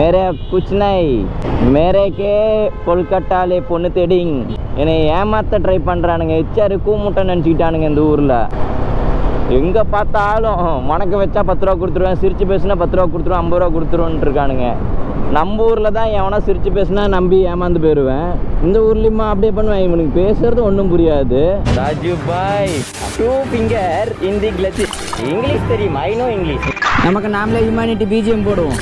மேரே குச் நை மேரேக்கே கொல்கட்டாலே பொண்ணு தேடிங். என்னை ஏமாத்த ட்ரை பண்ணுறானுங்க எச்சாரு கூமுட்டை நினச்சிக்கிட்டானுங்க இந்த ஊரில். எங்கே பார்த்தாலும் மணக்க வச்சா பத்து ரூபா கொடுத்துருவேன் சிரிச்சு பேசுனா பத்து ரூபா கொடுத்துருவேன் ஐம்பது ரூபா கொடுத்துருவோன்ட்டு இருக்கானுங்க நம்ம ஊரில் தான் எவனா சிரிச்சு பேசுனா நம்பி ஏமாந்து போயிடுவேன் இந்த ஊர்லேயுமா அப்படியே பண்ணுவேன். இவனுக்கு பேசுறது ஒன்றும் புரியாது. ராஜு பாய் டூ ஃபிங்கர் இந்தி கிளச்சி இங்கிலீஷ் தெரியுமா? ஐ நோ இங்கிலீஷ் நமக்கு நாமளே ஹியூமானிட்டி பிஜிஎம் போடுவோம்.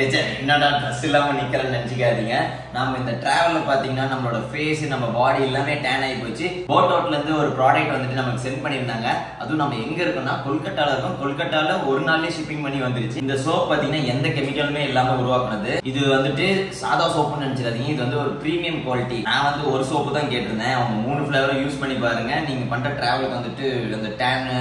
ஹெச்ஆர் என்னடா ட்ரெஸ் இல்லாமல் நிற்கிறேன்னு நினச்சிக்காதீங்க. நம்ம இந்த ட்ராவலில் பார்த்தீங்கன்னா நம்மளோட ஃபேஸ் நம்ம பாடி எல்லாமே டேன் ஆகி போச்சு. போட் அவுட்லேருந்து ஒரு ப்ராடக்ட் வந்துட்டு நமக்கு சென்ட் பண்ணியிருந்தாங்க. அதுவும் நம்ம எங்கே இருக்கோம்னா கொல்கட்டாவில் இருக்கோம். கொல்கட்டாவில் ஒரு நாள்லேயே ஷிப்பிங் பண்ணி வந்துருச்சு. இந்த சோப் பார்த்தீங்கன்னா எந்த கெமிக்கலுமே இல்லாமல் உருவாக்குனது. இது வந்துட்டு சாதா சோப்புன்னு நினச்சிடாதீங்க இது வந்து ஒரு ப்ரீமியம் குவாலிட்டி நான் வந்து ஒரு சோப்பு தான் கேட்டிருந்தேன். அவங்க மூணு ஃப்ளேவரும் யூஸ் பண்ணி பாருங்க. நீங்கள் பண்ணுற ட்ராவலுக்கு வந்துட்டு அந்த டேனு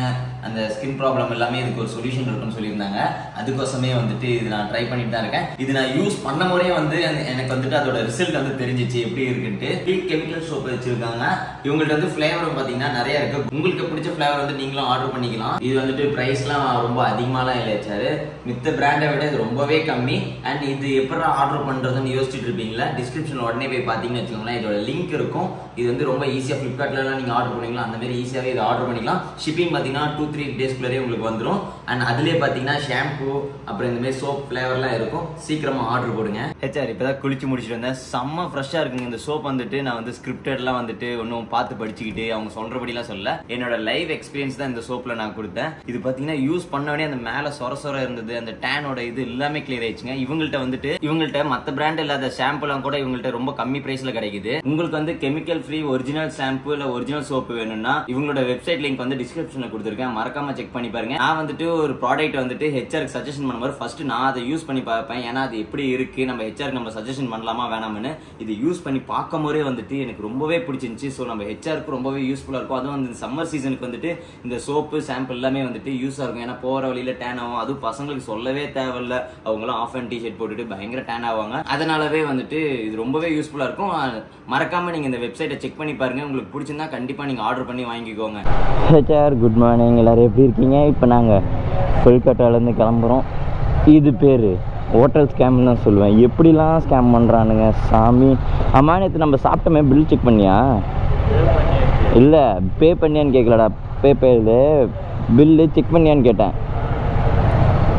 அந்த ஸ்கின் ப்ராப்ளம் எல்லாமே இதுக்கு ஒரு சொல்யூஷன் இருக்குன்னு சொல்லியிருந்தாங்க. அதுக்கோசமே வந்துட்டு இது நான் ட்ரை பண்ணிட்டு தான் இருக்கேன். இது நான் யூஸ் பண்ண முறையே வந்து எனக்கு வந்துட்டு அதோட ரிசல்ட் வந்து தெரிஞ்சிச்சு. எப்படி இருக்குன்ட்டு கெமிக்கல் சோப் வச்சிருக்காங்க. இவங்கள்ட்ட வந்து ஃபிளேவரும் பார்த்தீங்கன்னா நிறைய இருக்கு. உங்களுக்கு பிடிச்ச ஃபிளேவர் வந்து நீங்களும் ஆர்டர் பண்ணிக்கலாம். இது வந்துட்டு ப்ரைஸ்லாம் ரொம்ப அதிகமாலாம் இல்லை மித்த பிராண்டை விட இது ரொம்பவே கம்மி. அண்ட் இது எப்படி ஆர்டர் பண்றதுன்னு யோசிச்சுட்டு இருப்பீங்களா டிஸ்கிரிப்ஷன் உடனே போய் பார்த்தீங்கன்னு வச்சுக்கோங்களேன். இதோட லிங்க் இருக்கும். இது வந்து ரொம்ப ஈஸியாக ஃப்ளிப்கார்ட்லலாம் நீங்கள் ஆர்டர் பண்ணிக்கலாம் அந்த மாதிரி ஈஸியாகவே இது ஆர்டர் பண்ணிக்கலாம். ஷிப்பிங் பார்த்தீங்கன்னா டூ த்ரீ டேஸ்க்குள்ளே உங்களுக்கு வந்துடும் அண்ட் அதுலேயே பார்த்தீங்கன்னா ஷாம்பு அப்புறம் இந்தமாரி சோப் ஃப்ளேவர்லாம் இருக்கும். சீக்கிரமாக ஆர்டர் போடுங்க. ஹெச்ஆர் இப்போ தான் குளிச்சு முடிச்சுட்டு வந்தேன். செம்ம ஃப்ரெஷ்ஷாக இருக்குங்க. இந்த சோப் வந்துட்டு நான் வந்து ஸ்கிரிப்டட்லாம் வந்துட்டு ஒன்றும் பார்த்து படிச்சுக்கிட்டு அவங்க சொல்கிறபடிலாம் சொல்ல என்னோட லைவ் எக்ஸ்பீரியன்ஸ் தான் இந்த சோப்பில் நான் கொடுத்தேன். இது பார்த்தீங்கன்னா யூஸ் பண்ணவனே அந்த மேலே சொர சொர இருந்தது. அந்த டேனோட இது எல்லாமே கிளியர் ஆயிடுச்சுங்க. இவங்கள்ட்ட வந்துட்டு இவங்கள்ட்ட மற்ற பிராண்ட் இல்லாத ஷாம்புலாம் கூட இவங்கள்ட்ட ரொம்ப கம்மி பிரைஸ்ல கிடைக்குது. உங்களுக்கு வந்து கெமிக்கல் ஃப்ரீ ஒரிஜினல் ஷாம்பு இல்லை ஒரிஜினல் சோப்பு வேணும்னா இவங்களோட வெப்சைட் லிங்க் வந்து டிஸ்கிரிப்ஷனில் கொடுத்துருக்கேன். மறக்காம செக் பண்ணி பாருங்க. நான் வந்துட்டு ஒரு ப்ராடக்ட் வந்துட்டு ஹெச்ஆருக்கு சஜஷன் பண்ணும்போது ஃபர்ஸ்ட் நான் அதை யூஸ் பண்ணி பார்ப்பேன். ஏன்னா அது எப்படி இருக்கு? நம்ம ஹெச்ஆருக்கு நம்ம சஜஷன் பண்ணலாமா வேணாம்னு இது யூஸ் பண்ணி பார்க்கும் போதே வந்துட்டு எனக்கு ரொம்பவே பிடிச்சிருந்துச்சு. ஸோ நம்ம ஹெச்ஆருக்கு ரொம்பவே யூஸ்ஃபுல்லாக இருக்கும். அதுவும் வந்து சம்மர் சீசனுக்கு வந்துட்டு இந்த சோப்பு சாம்பிள் எல்லாமே வந்துட்டு யூஸாக இருக்கும். ஏன்னா போகிற வழியில் டேன் ஆகும். அதுவும் பசங்களுக்கு சொல்லவே தேவையில்ல. அவங்களாம் ஆஃப் அண்ட் டிஷர்ட் போட்டுட்டு பயங்கர டேன் ஆவாங்க. அதனாலவே வந்துட்டு இது ரொம்பவே யூஸ்ஃபுல்லாக இருக்கும். மறக்காமல் மறக்காம இந்த வெப்சைட்டை செக் பண்ணி பாருங்க. உங்களுக்கு பிடிச்சிருந்தா கண்டிப்பாக நீங்கள் ஆர்டர் பண்ணி வாங்கிக்கோங்க. ஹெச்ஆர் குட் மார்னிங் எல்லோரும் எப்படி இருக்கீங்க? இப்போ நாங்கள் கொல்கட்டாலேருந்து கிளம்புறோம். இது பேர் ஹோட்டல் ஸ்கேம்னு தான் சொல்லுவேன். எப்படிலாம் ஸ்கேம் பண்ணுறானுங்க சாமி. அம்மா நேற்று நம்ம சாப்பிட்டோமே பில் செக் பண்ணியா? இல்லை பே பண்ணியான்னு கேட்கலடா பே பேது பில்லு செக் பண்ணியான்னு கேட்டேன்.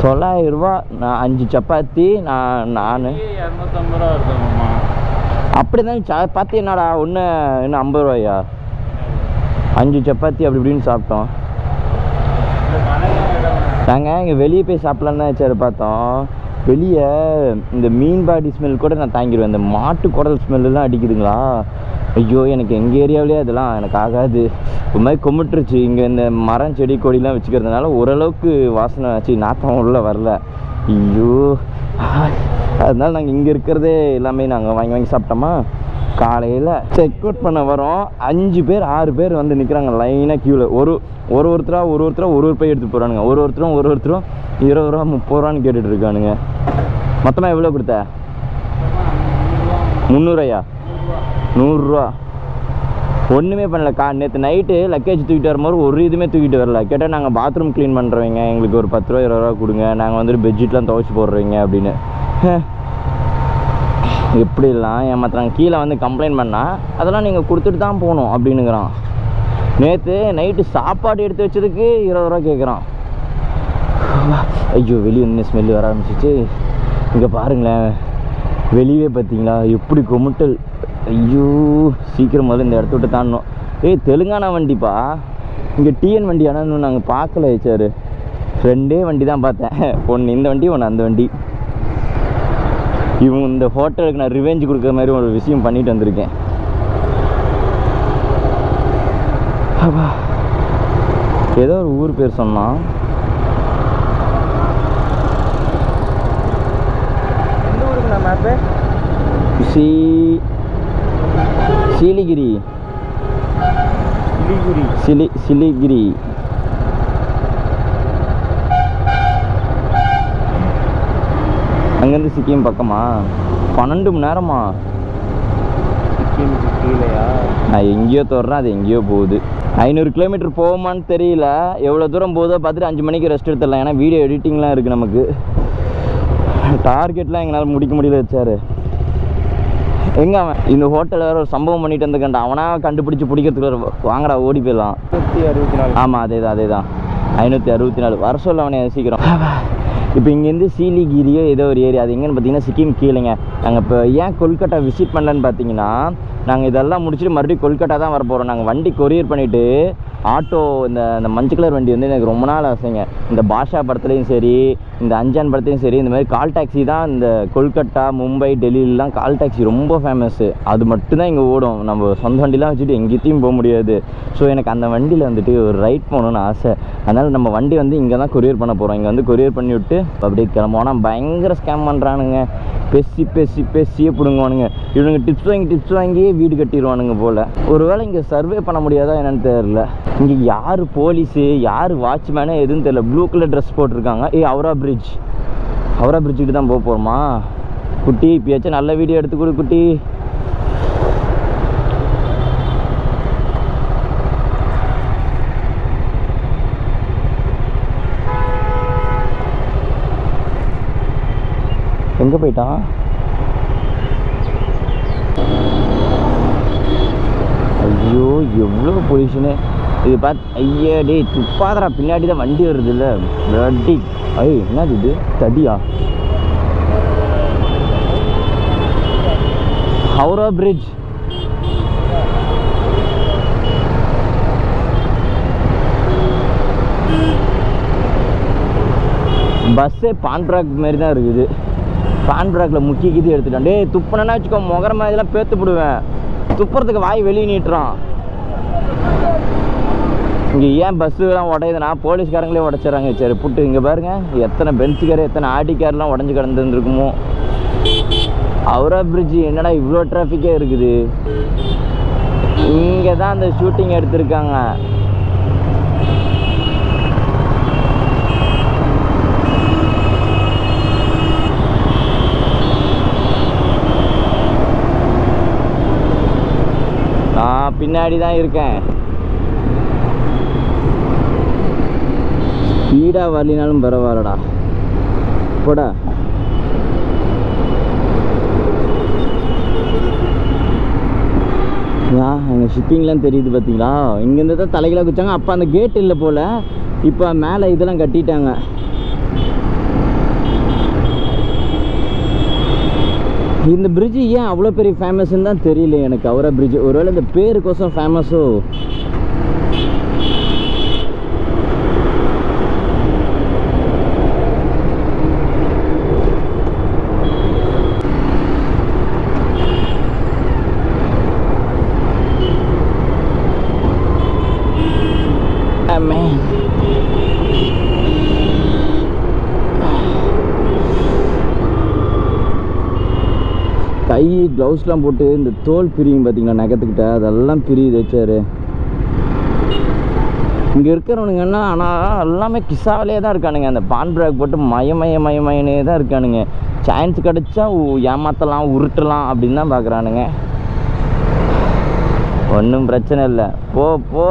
தொள்ளாயிரரூபா நான் அஞ்சு சப்பாத்தி நான் நான். அப்படி தான் சப்பாத்தி என்னடா ஒன்று இன்னும் ஐம்பது ரூபாயா? அஞ்சு சப்பாத்தி அப்படி இப்படின்னு சாப்பிட்டோம். நாங்கள் இங்கே வெளியே போய் சாப்பிட்லான்னு தான் சரி பார்த்தோம். வெளியே இந்த மீன் பாடி ஸ்மெல் கூட நான் தாங்கிடுவேன் இந்த மாட்டு குடல் ஸ்மெல்லாம் அடிக்குதுங்களா? ஐயோ எனக்கு எங்கள் ஏரியாவிலே அதெல்லாம் எனக்கு ஆகாது. ஒரு மாதிரி கும்பிட்டுருச்சு இங்கே இந்த மரம் செடி கொடிலாம் வச்சுக்கிறதுனால ஓரளவுக்கு வாசனை ஆச்சு. நாத்தம் உள்ளே வரல. ஐயோ. அதனால் நாங்கள் இங்கே இருக்கிறதே எல்லாமே நாங்கள் வாங்கி வாங்கி சாப்பிட்டோமா? காலையில் செக் அவுட் பண்ண வரோம். அஞ்சு பேர் ஆறு பேர் வந்து நிற்கிறாங்க லைனாக க்யூவில் ஒரு ஒரு ஒருத்தராக ஒரு ஒருத்தராக ஒரு ஒரு பை எடுத்து போகிறானுங்க ஒரு ஒருத்தரும் ஒரு ஒருத்தரும் இருபது ரூபா முப்பது ரூபான்னு கேட்டுட்டு இருக்கானுங்க. மொத்தமாக எவ்வளோ கொடுத்த? முந்நூறையா நூறுரூவா. ஒன்றுமே பண்ணல. கா நேற்று நைட்டு லக்கேஜ் தூக்கிட்டு வரும்போது ஒரு இதுவுமே தூக்கிட்டு வரல. கேட்டால் நாங்கள் பாத்ரூம் க்ளீன் பண்ணுறவங்க எங்களுக்கு ஒரு பத்து ரூபா இருபது ரூபா கொடுங்க. நாங்கள் வந்துட்டு பெட்ஷீட்லாம் துவைச்சி போடுறீங்க அப்படின்னு. எப்படிலாம் ஏமாத்துறாங்க? கீழே வந்து கம்ப்ளைண்ட் பண்ணால் அதெல்லாம் நீங்கள் கொடுத்துட்டு தான் போகணும் அப்படின்னுங்கிறான். நேற்று நைட்டு சாப்பாடு எடுத்து வச்சதுக்கு இருபது ரூபா கேட்குறான் ஐயோ வெளியே வந்து ஸ்மெல்லு வர ஆரம்பிச்சிச்சு. இங்கே பாருங்களேன். வெளியே பார்த்தீங்களா எப்படி கொமுட்டல். ஐயோ சீக்கிரம் முதல்ல இந்த இடத்த விட்டு தாண்டணும். ஏய் தெலுங்கானா வண்டிப்பா? இங்கே டிஎன் வண்டி ஆனால் இன்னும் நாங்கள் பார்க்கல சார். ரெண்டே வண்டி தான் பார்த்தேன். ஒன்று இந்த வண்டி ஒன்று அந்த வண்டி. இவங்க இந்த ஹோட்டலுக்கு நான் ரிவெஞ்ச் கொடுக்குற மாதிரி ஒரு விஷயம் பண்ணிட்டு வந்திருக்கேன். ஏதோ ஒரு ஊர் பேர் சொன்னான். சி சீலிகிரி. சிலிகுரி. சிலி சிலிகிரி. அங்கேருந்து சிக்கிம் பக்கமா? பன்னெண்டு மணி நேரமா? சிக்கிமுக்கு கீழேயா? நான் எங்கேயோ தோறேன் அது எங்கேயோ போகுது. ஐநூறு கிலோமீட்டர் போகுமான்னு தெரியல. எவ்வளோ தூரம் போகுதோ பார்த்துட்டு அஞ்சு மணிக்கு ரெஸ்ட் எடுத்துடலாம். ஏன்னா வீடியோ எடிட்டிங்லாம் இருக்குது நமக்கு. டார்கெட்லாம் எங்களால் முடிக்க முடியல வச்சாரு. எங்க அவன்? இந்த ஹோட்டலில் வேற ஒரு சம்பவம் பண்ணிட்டு வந்துக்கண்டா அவனா கண்டுபிடிச்சு பிடிக்கிறதுக்குள்ள வாங்கடா ஓடி போயிடலாம். நூற்றி அறுபத்தி நாலு. ஆமாம் அதே தான் அதே தான் ஐநூற்றி அறுபத்தி நாலு. வர சொல்ல அவனை சீக்கிரம். இப்போ இங்கேருந்து சீலிகிரியோ ஏதோ ஒரு ஏரியா அது எங்கேன்னு பார்த்தீங்கன்னா சிக்கிம் கீழேங்க. நாங்கள் இப்போ ஏன் கொல்கட்டா விசிட் பண்ணலன்னு பார்த்தீங்கன்னா நாங்கள் இதெல்லாம் முடிச்சுட்டு மறுபடியும் கொல்கட்டா தான் வர போகிறோம் நாங்கள் வண்டி கொரியர் பண்ணிவிட்டு ஆட்டோ இந்த இந்த மஞ்சள் கலர் வண்டி வந்து எனக்கு ரொம்ப நாள் ஆசைங்க. இந்த பாஷா படத்துலையும் சரி இந்த அஞ்சான் படத்துலையும் சரி இந்த மாதிரி கால் டாக்ஸி தான் இந்த கொல்கட்டா மும்பை டெல்லியிலலாம் கால் டாக்ஸி ரொம்ப ஃபேமஸ்ஸு அது மட்டும்தான் இங்கே ஓடும். நம்ம சொந்த வண்டிலாம் வச்சுட்டு எங்கேயும் போக முடியாது. ஸோ எனக்கு அந்த வண்டியில் வந்துட்டு ஒரு ரைட் போகணுன்னு ஆசை. அதனால் நம்ம வண்டி வந்து இங்கே தான் கொரியர் பண்ண போகிறோம் இங்கே வந்து கொரியர் பண்ணி விட்டு அப்படியே கிளம்போனா பயங்கர ஸ்கேம் பண்ணுறானுங்க பேசி பேசி பேசியே பிடுங்குவானுங்க. இவனுங்க டிப்ஸ் வாங்கி டிப்ஸ் வாங்கியே வீடு கட்டிடுவானுங்க போல். ஒருவேளை இங்கே சர்வே பண்ண முடியாதா என்னன்னு தெரில இங்கே யார் போலீஸு யார் வாட்ச்மேனு எதுவும் தெரியல. ப்ளூ கலர் ட்ரெஸ் போட்டிருக்காங்க. ஏய் அவரா பிரிட்ஜ் அவரா பிரிட்ஜுக்கு தான் போக போகிறோமா குட்டி இப்போயாச்சும் நல்ல வீடியோ எடுத்து கொடு குட்டி. எங்கே போயிட்டான்? ஐயோ எவ்வளோ பொல்யூஷனு இது பார்த்து ஐயா டேய் துப்பாதரா பின்னாடி தான் வண்டி வருது இல்லை வண்டி ஐய் என்னது இது? தடியா? ஹவுரா பிரிட்ஜ். பஸ்ஸே பான்ட்ராக் மாரி தான் இருக்குது. பான்ட்ராக்கில் முக்கிய கிதி எடுத்துட்டான். டேய் துப்புனேன்னா வச்சுக்கோ முகரமா இதெல்லாம் பேத்து விடுவேன் துப்புறதுக்கு வாய் வெளியே நீட்டுறான். இங்கே ஏன் பஸ்ஸுலாம் உடையுதுன்னா போலீஸ்காரங்களே உடைச்சிடறாங்க. சரி புட்டு இங்கே பாருங்க. எத்தனை பென்ஸ் கார் எத்தனை ஆடி கார்லாம் உடஞ்சி கிடந்துருக்குமோ அவரா பிரிட்ஜ் என்னடா இவ்வளோ டிராஃபிக்கே இருக்குது? இங்கே தான் அந்த ஷூட்டிங் எடுத்திருக்காங்க. நான் பின்னாடி தான் இருக்கேன். ஸ்பீடாக வரலினாலும் பரவாயில்லடா. போடா. அங்கே ஷிப்பிங்லாம் தெரியுது பார்த்தீங்களா இங்கேருந்து தான் தலைகளாக குச்சாங்க அப்போ அந்த கேட் இல்லை போல். இப்போ மேலே இதெல்லாம் கட்டிட்டாங்க. இந்த பிரிட்ஜு ஏன் அவ்வளோ பெரிய ஃபேமஸ்ன்னு தான் தெரியல எனக்கு. அவரா bridge. ஒருவேளை இந்த பேருக்கோசம் ஃபேமஸோ man. கை க்ளவுஸ்லாம் போட்டு இந்த தோல் பிரியும் பார்த்தீங்களா நகத்துக்கிட்ட? அதெல்லாம் பிரியுது வச்சாரு இங்கே இருக்கிறவனுங்கன்னா ஆனால் எல்லாமே கிசாவிலே தான் இருக்கானுங்க. அந்த பான் பிராக் போட்டு மய மய மய மயனே தான் இருக்கானுங்க. சான்ஸ் கிடச்சா ஏமாற்றலாம் உருட்டலாம் அப்படின்னு தான் பார்க்குறானுங்க ஒன்றும் பிரச்சனை இல்லை. போ போ.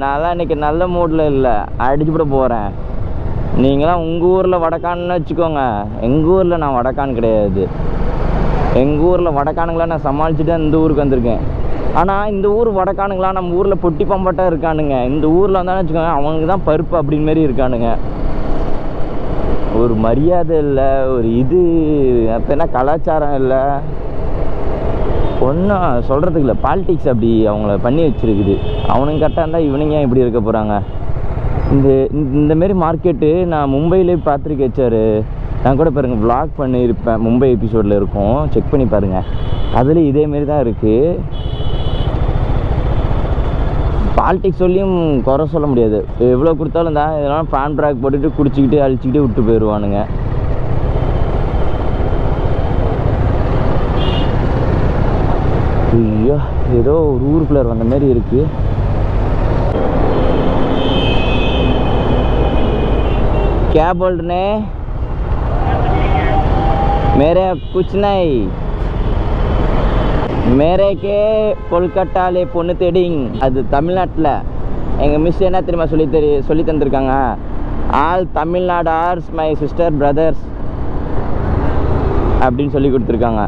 நான்லாம் இன்னைக்கு நல்ல மூடில் இல்லை. அடிச்சுவிட போகிறேன் நீங்களாம் உங்கள் ஊரில் வடக்கான்னு வச்சுக்கோங்க. எங்கள் ஊரில் நான் வடக்கான் கிடையாது. எங்கள் ஊரில் வடக்கானுங்களா நான் சமாளிச்சுட்டு தான் இந்த ஊருக்கு வந்திருக்கேன். ஆனால் இந்த ஊர் வடக்கானுங்களா நம்ம ஊரில் பொட்டி பம்பாட்டாக இருக்கானுங்க. இந்த ஊரில் வந்தாலும் வச்சுக்கோங்க அவனுக்கு தான் பருப்பு அப்படின்னு மாரி இருக்கானுங்க. ஒரு மரியாதை இல்லை ஒரு இது. அப்போ என்ன கலாச்சாரம் இல்லை? ஒன்றும் சொல்கிறதுக்கு இல்லை பாலிடிக்ஸ் அப்படி அவங்கள பண்ணி வச்சிருக்குது. அவனுங்க கரெக்டாக இருந்தால் இவனுங்க ஏன் இப்படி இருக்க போகிறாங்க இந்த இந்தமாரி மார்க்கெட்டு நான் மும்பையிலே பார்த்துருக்கேன் வச்சாரு. நான் கூட பாருங்கள் ப்ளாக் பண்ணியிருப்பேன் மும்பை எபிசோடில் இருக்கும். செக் பண்ணி பாருங்கள் அதில் இதேமாரி தான் இருக்குது பாலிடிக்ஸ் சொல்லியும் குறை சொல்ல முடியாது. எவ்வளோ கொடுத்தாலும் தான் இதெல்லாம் ஃபேன் ப்ராக் போட்டுட்டு குடிச்சிக்கிட்டு அழிச்சிக்கிட்டு விட்டு போயிடுவானுங்க ஐயோ ஏதோ ஒரு ஊருக்குள்ள வந்த மாதிரி இருக்கு क्या बोल रहे हैं मेरे कुछ नहीं மேரேக்கே கொல்கட்டாலே பொண்ணு தேடிங் அது தமிழ்நாட்டில் எங்கள் மிஸ் என்ன தெரியுமா சொல்லி தெரி சொல்லி தந்திருக்காங்க all Tamil Nadu are my sister brothers அப்படின்னு சொல்லி கொடுத்துருக்காங்க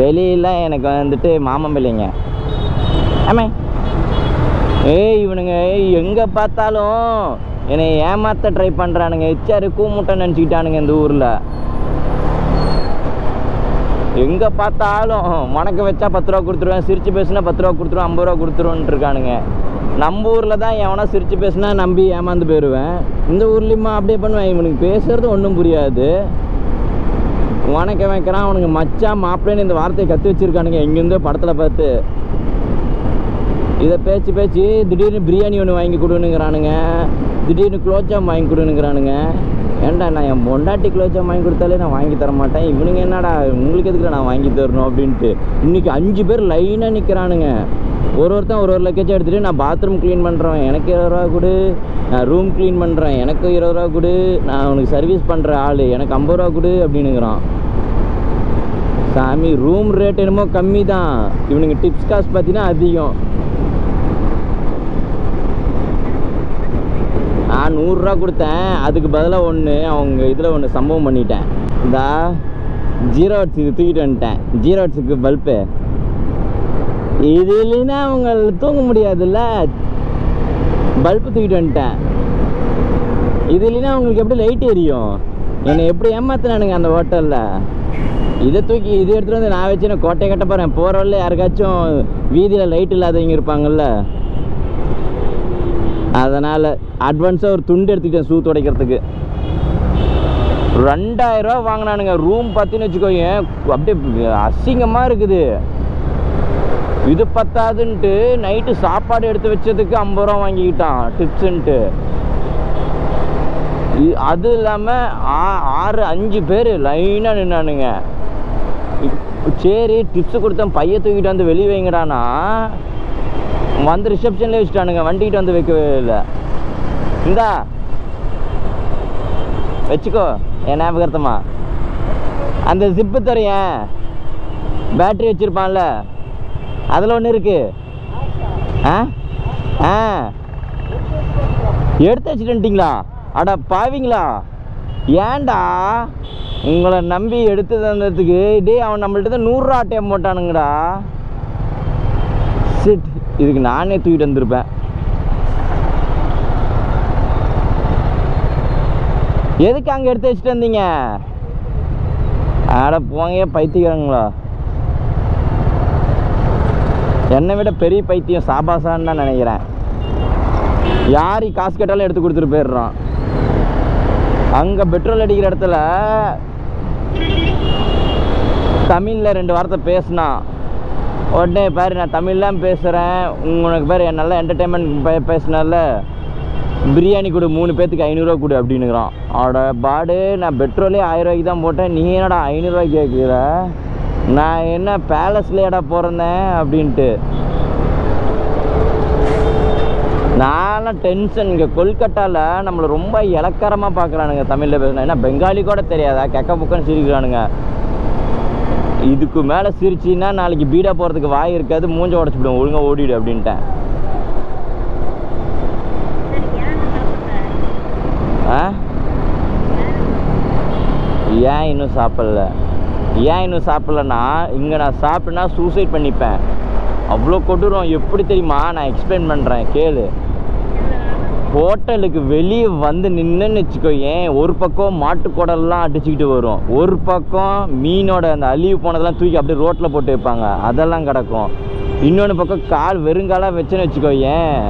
வெளியில எனக்கு வந்துட்டு மாமன் பிள்ளைங்க. ஆமே ஏய் இவனுங்க எங்கே பார்த்தாலும் என்னை ஏமாத்த ட்ரை பண்ணுறானுங்க எச்சாரு கூமுட்டை நினச்சிக்கிட்டானுங்க இந்த ஊரில். எங்கே பார்த்தாலும் வணக்க வச்சா பத்து ரூபா கொடுத்துருவேன் சிரித்து பேசுனா பத்து ரூபா கொடுத்துருவேன் ஐம்பது ரூபா கொடுத்துருவோன்ட்டு இருக்கானுங்க. நம்ம ஊரில் தான் எவனா சிரித்து பேசுனா நம்பி ஏமாந்து போயிடுவேன் இந்த ஊர்லேயுமா அப்படியே பண்ணுவேன். இவனுக்கு பேசுகிறது ஒன்றும் புரியாது. வணக்க வைக்கிறான். அவனுங்க மச்சான் மாப்பிள்ளைன்னு இந்த வார்த்தையை கற்று வச்சிருக்கானுங்க. எங்கேருந்தோ படத்தில் பார்த்து. இதை பேச்சு பேச்சு திடீர்னு பிரியாணி ஒன்று வாங்கி கொடுனுங்கிறானுங்க திடீர்னு குலோப்ஜாம் வாங்கி கொடுனுங்கிறானுங்க ஏன்டா நான் என் பொண்டாட்டி குலோப்ஜாம் வாங்கி கொடுத்தாலே நான் வாங்கி தர மாட்டேன். இவனுங்க என்னடா உங்களுக்கு எதுக்கு நான் வாங்கி தரணும் அப்படின்ட்டு. இன்றைக்கி அஞ்சு பேர் லைனாக நிற்கிறானுங்க ஒரு ஒருத்தன் ஒரு ஒரு லக்கேஜ் எடுத்துகிட்டு நான் பாத்ரூம் க்ளீன் பண்ணுறேன் எனக்கு இருபது ரூபா கொடு. நான் ரூம் க்ளீன் பண்ணுறேன் எனக்கு இருபது ரூபா கொடு. நான் உனக்கு சர்வீஸ் பண்ணுற ஆள். எனக்கு ஐம்பது ரூபா கொடு அப்படின்னுங்கிறான். சாமி ரூம் ரேட் என்னமோ கம்மி தான் இவனுங்க டிப்ஸ் காசு பார்த்தீங்கன்னா அதிகம். நான் நூறுரூவா கொடுத்தேன். அதுக்கு பதிலாக ஒன்று அவங்க இதில் ஒன்று சம்பவம் பண்ணிட்டேன். இந்தா ஜீரோ ஹட்ஸ் இது தூக்கிட்டு வந்துட்டேன். ஜீரோ ஹட்ஸுக்கு பல்பு இது இல்லைன்னா அவங்க தூங்க முடியாதுல்ல? பல்பு தூக்கிட்டு வந்துட்டேன். இது இல்லைன்னா அவங்களுக்கு எப்படி லைட் எரியும்? என்னை எப்படி ஏமாத்தினானுங்க அந்த ஹோட்டலில் இதை தூக்கி இதை எடுத்துகிட்டு வந்து நான் வச்சு நான் கோட்டை கட்ட போகிறேன் போகிற யாருக்காச்சும் வீதியில் லைட் இல்லாதவங்க இருப்பாங்கல்ல? அதனால் அட்வான்ஸாக ஒரு துண்டு எடுத்துக்கிட்டேன் ஷூ துடைக்கிறதுக்கு. ரெண்டாயிரரூவா வாங்கினானுங்க. ரூம் பார்த்தின்னு வச்சுக்கோங்க அப்படியே அசிங்கமாக இருக்குது. இது பத்தாதுன்ட்டு நைட்டு சாப்பாடு எடுத்து வச்சதுக்கு ஐம்பது ரூபா வாங்கிக்கிட்டான் டிப்ஸுன்ட்டு அது இல்லாமல் ஆறு அஞ்சு பேர் லைனாக நின்னானுங்க. சரி டிப்ஸு கொடுத்தேன் பைய தூக்கிட்டு வந்து வெளியே வைங்கடானா. வந்து ரிசப்ஷன்லேயே வச்சுட்டானுங்க வண்டிக்கிட்டு வந்து வைக்கவே இல்லை. இந்தா. வச்சுக்கோ என் ஞாபகர்த்தமா. அந்த ஜிப்பு தரையன். பேட்டரி வச்சுருப்பான்ல. அதில் ஒன்று இருக்கு. ஆ? ஆ. எடுத்து வச்சுட்டுங்களா அட பாவிங்களா? ஏன்டா? உங்களை நம்பி எடுத்து தந்ததுக்கு டேய் அவன் நம்மள்ட்ட தான் நூறுரூவா அட்டையம் போட்டானுங்கடா. சிட் இதுக்கு நானே தூக்கிட்டு வந்திருப்பேன். எதுக்கு அங்கே எடுத்து வச்சுட்டு வந்தீங்க? ஆட போங்க பைத்தியக்காரங்களா. என்னை விட பெரிய பைத்தியம் சாபாசான்னு தான் நினைக்கிறேன். யார் காசு கேட்டாலும் எடுத்து கொடுத்துட்டு போயிடுறான். அங்கே பெட்ரோல் அடிக்கிற இடத்துல தமிழில் ரெண்டு வார்த்தை பேசினான். உடனே பாரு நான் தமிழ்லாம் பேசுகிறேன் உனக்கு பேர் நல்லா என்டர்டெயின்மெண்ட் பேசினால பிரியாணி கொடு மூணு பேர்த்துக்கு ஐநூறுரூவா கொடு அப்படின்னுக்குறான். அவட பாடு நான் பெட்ரோலே ஆயிரம் ரூபாய்க்கு தான் போட்டேன். நீ என்னடா ஐநூறுரூவாய்க்கு கேட்குற நான் என்ன பேலஸ்லையடா பிறந்தேன் அப்படின்ட்டு. நான்லாம் டென்ஷன் இங்கே கொல்கட்டாவில் நம்மளை ரொம்ப இலக்கரமாக பார்க்குறானுங்க தமிழில் பேசணும் ஏன்னா பெங்காலி கூட தெரியாதா? கெக்க புக்கன்னு சிரிக்கிறானுங்க. இதுக்கு மேலே சிரிச்சின்னா நாளைக்கு பீடா போகிறதுக்கு வாய் இருக்காது மூஞ்ச உடச்சிவிடும் ஒழுங்காக ஓடிடு அப்படின்ட்டேன். ஆ? ஏன் இன்னும் சாப்பிடல? ஏன் இன்னும் சாப்பிட்லன்னா இங்கே நான் சாப்பிட்டேன்னா சூசைட் பண்ணிப்பேன். அவ்வளோ கொடூரம். எப்படி தெரியுமா? நான் எக்ஸ்பிளைன் பண்ணுறேன் கேளு. ஹோட்டலுக்கு வெளியே வந்து நின்றுன்னு வச்சுக்கோ ஏன் ஒரு பக்கம் மாட்டுக்குடல்லாம் அடிச்சுக்கிட்டு வரும். ஒரு பக்கம் மீனோட அந்த அழிவு போனதெல்லாம் தூக்கி அப்படியே ரோட்டில் போட்டு வைப்பாங்க. அதெல்லாம் கிடக்கும். இன்னொன்று பக்கம் கால் வெறுங்காலாக வச்சேன்னு வச்சுக்கோ ஏன்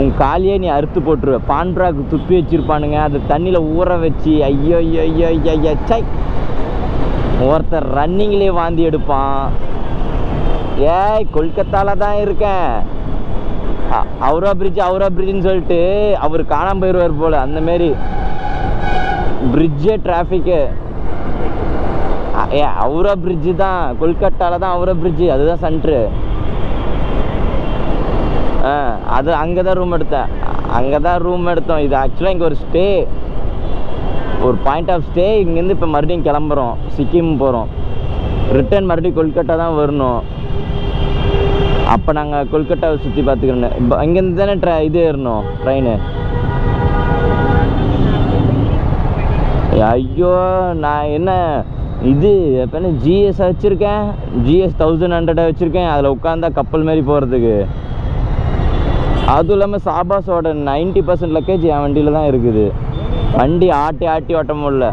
உன் காலையே நீ அறுத்து போட்டுருவ. பான்ட்ராக்கு துப்பி வச்சிருப்பானுங்க. அது தண்ணியில் ஊற வச்சு ஐயோ ஐயோ ஐயோ ஐயோ சை. ஒருத்தர் ரன்னிங்லேயே வாந்தி எடுப்பான். ஏய் கொல்கத்தாவில் தான் இருக்கேன். அ- அவுரா பிரிட்ஜ் அவுரா பிரிட்ஜ்னு சொல்லிட்டு அவர் காணாம போயிடுவார் போல். அந்த மாரி பிரிட்ஜே டிராஃபிக்கு ஏ அவுரா பிரிட்ஜு தான். கொல்கட்டாவில் தான் அவுரா பிரிட்ஜு அதுதான் சென்ட்ரு ஆ அது அங்கே தான் ரூம் எடுத்தேன். அங்கே தான் ரூம் எடுத்தோம். இது ஆக்சுவலாக இங்கே ஒரு ஸ்டே ஒரு பாயிண்ட் ஆஃப் ஸ்டே இங்கேருந்து இப்போ மறுபடியும் கிளம்புறோம். சிக்கிம் போகிறோம் ரிட்டர்ன் மறுபடியும் கொல்கட்டா தான் வரணும். அப்போ நாங்கள் கொல்கட்டாவை சுற்றி பார்த்துக்கிறோம். இப்போ அங்கேருந்து தானே ட்ரை இது ஏறணும் ட்ரெயின் ஐயோ நான் என்ன இது எப்போ ஜிஎஸ் வச்சுருக்கேன்? ஜிஎஸ் தௌசண்ட் ஹண்ட்ரடாக வச்சுருக்கேன். அதில் உட்காந்தா கப்பல் மாதிரி போகிறதுக்கு அதுவும் இல்லாமல் சாபாஸோட நைன்ட்டி பர்சன்ட் லக்கேஜ் என் வண்டியில் தான் இருக்குது. வண்டி ஆட்டி ஆட்டி ஓட்ட முடியல.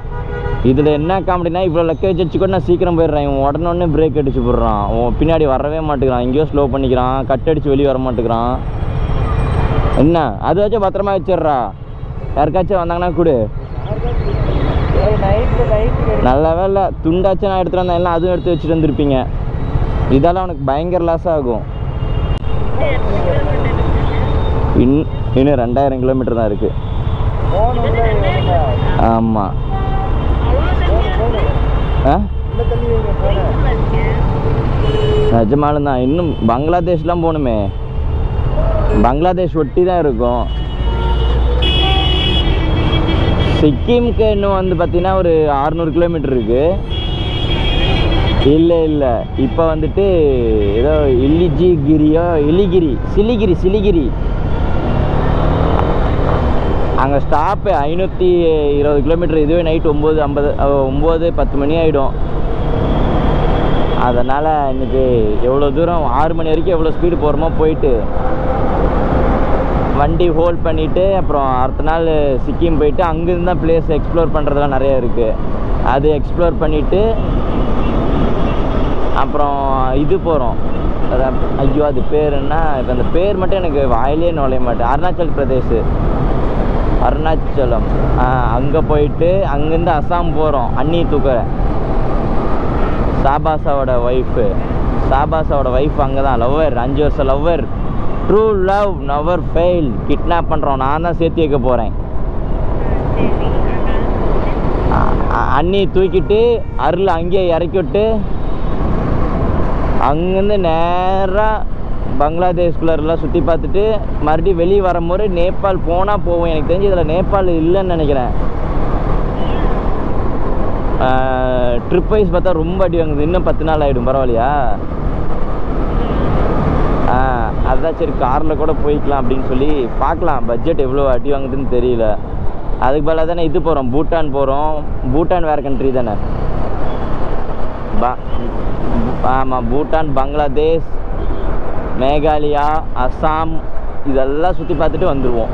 இதில் என்ன காமெடினா இவ்வளோ லக்கேஜ் வச்சுக்கோ கூட நான் சீக்கிரம் போயிடுறேன். இவன் உடனே பிரேக் அடிச்சு போடுறான். அவன் பின்னாடி வரவே மாட்டேங்கிறான். எங்கேயோ ஸ்லோ பண்ணிக்கிறான். கட் அடிச்சு வெளியே வர மாட்டேங்கிறான். என்ன? அது வச்சு பத்திரமா வச்சிடுறா. யாருக்காச்சும் வந்தாங்கன்னா கொடு. நல்லாவே இல்லை. துண்டாச்சும் நான் எடுத்துகிட்டு வந்தேன். எல்லாம் அதுவும் எடுத்து வச்சுட்டு வந்திருப்பீங்க. இதெல்லாம் உனக்கு பயங்கர லாஸ் ஆகும். இன் இன்னும் ரெண்டாயிரம் கிலோமீட்டர் தான் இருக்குது ஆமாம் ஆ? நிஜமாலும் தான் இன்னும் பங்களாதேஷ்லாம் போகணுமே பங்களாதேஷ் ஒட்டி தான் இருக்கும். சிக்கிம்க்கு இன்னும் வந்து பார்த்தீங்கன்னா ஒரு அறநூறு கிலோமீட்டர் இருக்கு. இல்லை இல்லை. இப்போ வந்துட்டு ஏதோ இல்லிஜிகிரியோ இலிகிரி சிலிகிரி சிலிகிரி. அங்கே ஸ்டாப்பு ஐநூற்றி இருபது கிலோமீட்டர் இதுவே நைட் ஒம்பது ஐம்பது ஒம்பது பத்து மணி ஆகிடும் அதனால் இன்றைக்கி எவ்வளோ தூரம் ஆறு மணி வரைக்கும் எவ்வளோ ஸ்பீடு போகிறோமோ போயிட்டு வண்டி ஹோல்ட் பண்ணிவிட்டு அப்புறம் அடுத்த நாள் சிக்கிம் போயிட்டு அங்கேருந்து தான் பிளேஸ் எக்ஸ்ப்ளோர் பண்ணுறதுலாம் நிறைய இருக்குது அது எக்ஸ்ப்ளோர் பண்ணிவிட்டு அப்புறம் இது போகிறோம் ஐயோ அது பேர் என்ன? இப்போ அந்த பேர் மட்டும் எனக்கு வாயிலே நுழைய மாட்டேன் அருணாச்சல் பிரதேஷ். அருணாச்சலம். அங்கே போயிட்டு அங்கேருந்து அஸ்ஸாம் போகிறோம் அண்ணி தூக்க சாபாசாவோட ஒய்ஃபு சாபாசாவோட ஒய்ஃப் அங்கே தான் லவ்வர் அஞ்சு வருஷம் lover true love never fail kidnap பண்ணுறோம் நான் தான் சேர்த்து வைக்க போகிறேன் அண்ணி தூக்கிட்டு அருள் அங்கேயே இறக்கி விட்டு அங்கேருந்து நேராக பங்களாதேஷ்குள்ளரெல்லாம் சுற்றி பார்த்துட்டு மறுபடியும் வெளியே வரும்போது நேபாள் போனால் போவோம். எனக்கு தெரிஞ்சு இதில் நேபாள் இல்லைன்னு நினைக்கிறேன். ட்ரிப் வைஸ் பார்த்தா ரொம்ப அடி வாங்குது. இன்னும் பத்து நாள் ஆகிடும் பரவாயில்லையா? ஆ அதான் சரி காரில் கூட போய்க்கலாம் அப்படின்னு சொல்லி பார்க்கலாம். பட்ஜெட் எவ்வளோ அடி வாங்குதுன்னு தெரியல. அதுக்கு பதிலாக தானே இது போகிறோம் பூட்டான் போகிறோம் பூட்டான் வேறு கண்ட்ரி தானே? பா ஆமாம் பூட்டான் பங்களாதேஷ் மேகாலயா அஸ்ஸாம் இதெல்லாம் சுற்றி பார்த்துட்டு வந்துடுவோம்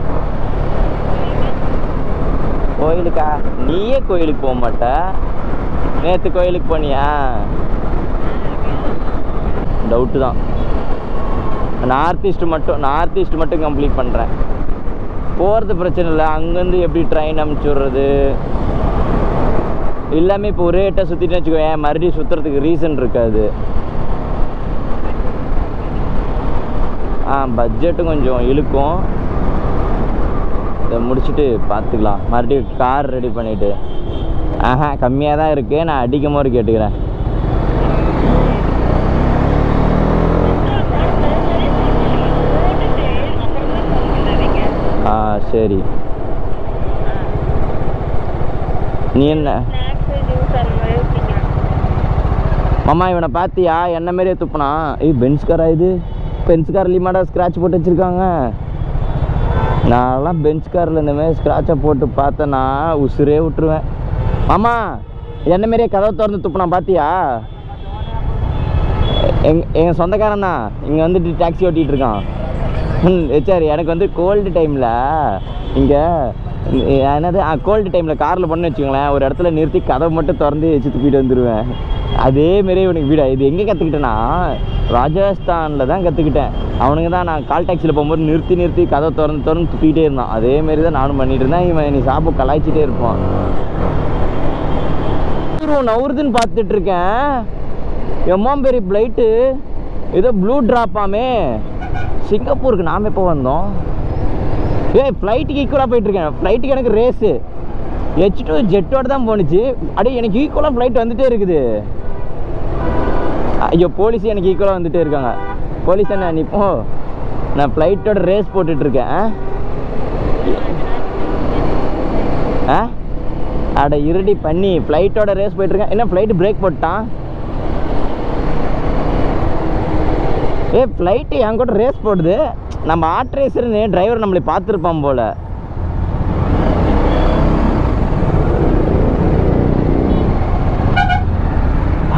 கோயிலுக்கா? நீயே கோயிலுக்கு போக மாட்ட. நேற்று கோயிலுக்கு போனியா? டவுட்டு தான். நார்த் ஈஸ்ட் மட்டும் நார்த் ஈஸ்ட் மட்டும் கம்ப்ளீட் பண்ணுறேன் போகிறது பிரச்சனை இல்லை. அங்கேருந்து எப்படி ட்ரெயின் அமுச்சு விட்றது? எல்லாமே இப்போ ஒரே இட்ட சுற்றிட்டு வச்சுக்கோ ஏன் மறுபடியும் சுற்றுறதுக்கு ரீசன் இருக்காது. பட்ஜெட்டும் கொஞ்சம் இழுக்கும். இதை முடிச்சுட்டு பார்த்துக்கலாம். மறுபடியும் கார் ரெடி பண்ணிவிட்டு ஆஹா கம்மியாக தான் இருக்குது நான் அடிக்கும் போது கேட்டுக்கிறேன். ஆ சரி. நீ என்ன? மாமா இவனை பார்த்தியா? என்ன மாரியே துப்புனா ஏய் பென்ஸ்காரா இது? பென்ஸ் கார்லேயும் ஸ்க்ராட்ச் போட்டு வச்சுருக்காங்க. நான்லாம் பெஞ்ச் காரில் இந்தமாரி ஸ்க்ராட்சை போட்டு பார்த்தேன்னா உசுரே விட்டுருவேன். ஆமாம் என்ன மாரியே கதவை திறந்து துப்புனா பார்த்தியா எங் எங்கள் சொந்தக்காரன் தான். இங்கே வந்துட்டு டாக்ஸி ஓட்டிகிட்டு இருக்கான் ம் சரி எனக்கு வந்து கோல்டு டைமில் இங்கே என்னது? ஆ கோல்டு டைமில் காரில் பண்ணு வச்சுக்கோங்களேன். ஒரு இடத்துல நிறுத்தி கதவை மட்டும் திறந்து வச்சு துப்பிட்டு வந்துடுவேன் அதே மாரி உனக்கு வீடா. இது எங்கே கற்றுக்கிட்டேன்னா ராஜஸ்தானில் தான் கற்றுக்கிட்டேன் அவனுங்க தான் நான் கால் டாக்ஸியில் போகும்போது நிறுத்தி நிறுத்தி கதை திறந்து திறந்து துப்பிக்கிட்டே இருந்தான். அதேமாரி தான் நானும் பண்ணிகிட்டு இருந்தேன். இவன் நீ சாப்பு கலாய்ச்சிட்டே இருப்பான். நவுருதுன்னு பார்த்துட்டு இருக்கேன். எம்மா பெரிய ஃப்ளைட்டு ஏதோ ப்ளூ ட்ராப்பாமே சிங்கப்பூருக்கு நாம் எப்போ வந்தோம்? ஏய் ஃப்ளைட்டுக்கு ஈக்குவலாக போயிட்டுருக்கேன் ஃப்ளைட்டுக்கு எனக்கு ரேஸு ஹெச் டூ ஜெட்டோட தான் போணுச்சு. அப்படியே எனக்கு ஈக்குவலாக ஃப்ளைட் வந்துகிட்டே இருக்குது. ஐயோ போலீஸ் எனக்கு ஈக்குவலாக வந்துட்டே இருக்காங்க. போலீஸ் என்ன நீ போ. நான் ஃப்ளைட்டோட ரேஸ் போட்டுட்ருக்கேன் ஆ? அட இருடி பண்ணி ஃப்ளைட்டோட ரேஸ் போயிட்டுருக்கேன் என்ன ஃப்ளைட்டு பிரேக் போட்டான்? ஏ ஃப்ளைட்டு என் கூட ரேஸ் போடுது. நம்ம ஆட்ரேசர்னு டிரைவர் நம்மளை பார்த்துருப்பான் போல்.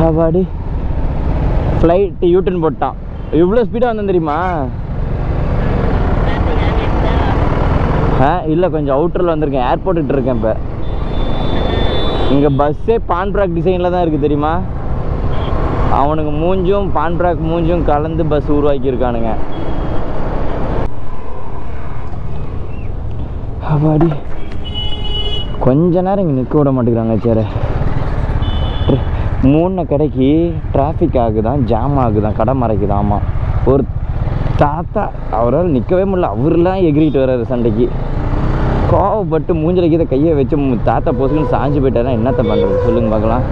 அவாடி ஃப்ளைட்டு யூட்டன் போட்டான். இவ்வளோ ஸ்பீடாக வந்தேன் தெரியுமா? ஆ இல்லை கொஞ்சம் அவுட்டரில் வந்திருக்கேன். ஏர்போர்ட்டுக்கிட்ட இருக்கேன் இப்போ. இங்கே பஸ்ஸே பான்ட்ராக் டிசைனில் தான் இருக்குது தெரியுமா? அவனுங்க மூஞ்சும் பான்ட்ராக் மூஞ்சும் கலந்து பஸ் உருவாக்கியிருக்கானுங்க. அப்பாடி. கொஞ்ச நேரம் இங்கே நிற்க விட மாட்டேங்கிறாங்க சேர. மூணு கடைக்கு டிராஃபிக் ஆகுதான் ஜாம் ஆகுதான் கடை மறைக்குதான் ஆமாம் ஒரு தாத்தா அவரால் நிற்கவே முடியல. அவர்லாம் எகிரிட்டு வர்றாரு சண்டைக்கு. கோவப்பட்டு மூஞ்சில கீதை கையை வச்சு தாத்தா பொசுக்குன்னு சாஞ்சு போயிட்டாருன்னா என்னத்த பண்ணுறது சொல்லுங்க பார்க்கலாம்.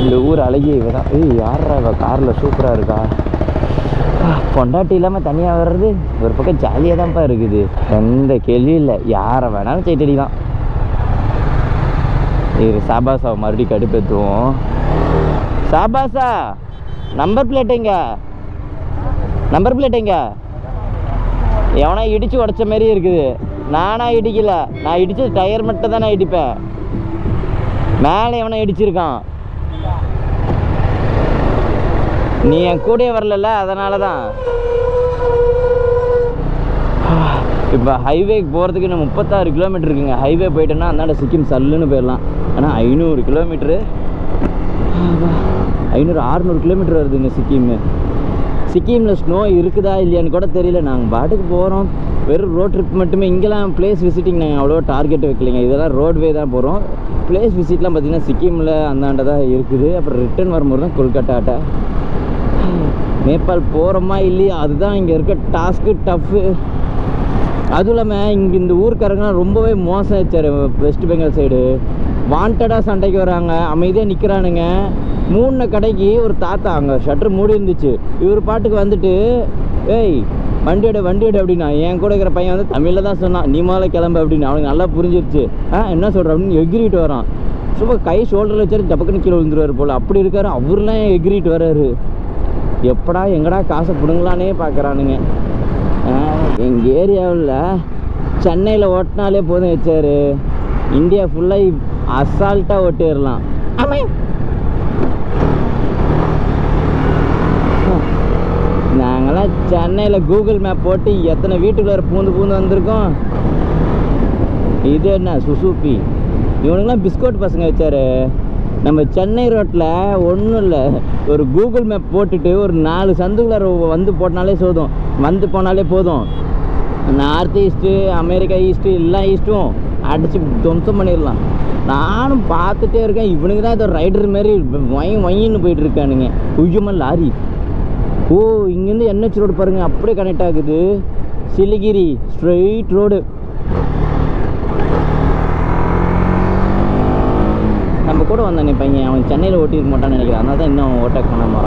இந்த ஊர் அழகி இவ தான் ஏய் யாரா இவ? காரில் சூப்பராக இருக்கா? பொண்டாட்டி இல்லாமல் தனியாக வர்றது? ஒரு பக்கம் ஜாலியாக தான்ப்பா இருக்குது. எந்த கேள்வியும் இல்லை. யாரை வேணாலும் சைட்டடி தான் இது சாபாசாவை மறுபடியும் கடுப்பேற்றுவோம் சாபாசா நம்பர் பிளேட்டுங்க நம்பர் பிளேட்டுங்க எவனா இடித்து உடச்ச மாதிரி இருக்குது. நானா இடிக்கல. நான் இடிச்ச டயர் மட்டும் தான் நான் இடிப்பேன். மேலே எவனா இடிச்சிருக்கான்? நீ என் கூடயே வரலல்ல அதனால தான் இப்போ ஹைவேக்கு போகிறதுக்கு இன்னும் முப்பத்தாறு கிலோமீட்டர் இருக்குங்க. ஹைவே போயிட்டோன்னா அந்தாண்ட சிக்கிம் சல்லுன்னு போயிடலாம். ஆனால் ஐநூறு கிலோமீட்ரு ஐநூறு அறுநூறு கிலோமீட்டர் வருதுங்க சிக்கிம். சிக்கிமில் ஸ்னோ இருக்குதா இல்லையான்னு கூட தெரியல. நாங்கள் பாட்டுக்கு போகிறோம் வெறும் ரோட் ட்ரிப் மட்டுமே. இங்கெல்லாம் பிளேஸ் விசிட்டிங் நாங்கள் அவ்வளோ டார்கெட் வைக்கலைங்க. இதெல்லாம் ரோட்வே தான் போகிறோம் பிளேஸ் விசிட்லாம் பார்த்திங்கன்னா சிக்கிமில் அந்தாண்ட தான் இருக்குது. அப்புறம் ரிட்டர்ன் வரும்போது தான் கொல்கட்டாட்ட. நேபாள் போகிறோமா இல்லையா? அதுதான் இங்கே இருக்க டாஸ்க்கு டஃப்பு அதுவும் இல்லாமல் இங்கே இந்த ஊர்க்காரங்களாம் ரொம்பவே மோசம் வச்சார் வெஸ்ட் பெங்கால் சைடு வாண்டடாக சண்டைக்கு வராங்க அமைதியாக நிற்கிறானுங்க மூணு கடைக்கு ஒரு தாத்தா அங்கே ஷட்டர் மூடி இருந்துச்சு. இவர் பாட்டுக்கு வந்துட்டு ஏய் வண்டி எடு வண்டி எடு அப்படின்னா என் கூட இருக்கிற பையன் வந்து தமிழில் தான் சொன்னான் நீ மாலை கிளம்பு அப்படின்னு. அவனுக்கு நல்லா புரிஞ்சிருச்சு. ஆ என்ன சொல்கிற அப்படின்னு எகிரிட்டு வரான். சும்மா கை ஷோல்டரில் வச்சாரு டப்புக்குன்னு கீழே விழுந்துருவார் போல். அப்படி இருக்காரு அவர்லாம் எகிரிட்டு வர்றாரு எப்படா எங்கடா காசை பிடுங்கலானே பார்க்குறானுங்க எங்கள் ஏரியாவில் சென்னையில் ஓட்டினாலே போதும் வச்சாரு இந்தியா ஃபுல்லாக அசால்ட்டாக ஓட்டிடலாம். ஆமாம் நாங்களாம் சென்னையில் கூகுள் மேப் போட்டு எத்தனை வீட்டுக்குள்ளே பூந்து பூந்து வந்திருக்கோம். இது என்ன சுசூப்பி. இவனுங்களாம் பிஸ்கோட் பசங்க வச்சாரு நம்ம சென்னை ரோட்டில் ஒன்றும் இல்லை ஒரு கூகுள் மேப் போட்டுட்டு ஒரு நாலு சந்துக்குள்ள வந்து போட்டனாலே போதும் வந்து போனாலே போதும். நார்த் ஈஸ்ட்டு அமெரிக்கா ஈஸ்ட்டு எல்லா ஈஸ்ட்டும் அடித்து துவம்சம் பண்ணிடலாம். நானும் பார்த்துட்டே இருக்கேன். இவனுக்கு தான் ஏதோ ரைடர் மாதிரி வயன் வயின்னு போயிட்டு இருக்கானுங்க. உய்யமா லாரி. ஓ இங்கேருந்து என்ஹெச் ரோடு பாருங்கள் அப்படியே கனெக்ட் ஆகுது. சிலிகிரி ஸ்ட்ரெயிட் ரோடு நம்ம கூட வந்தானே பையன். அவன் சென்னையில் ஓட்டியிருக்க மாட்டான்னு நினைக்கிறேன். அதனால தான் இன்னும் ஓட்ட காணாம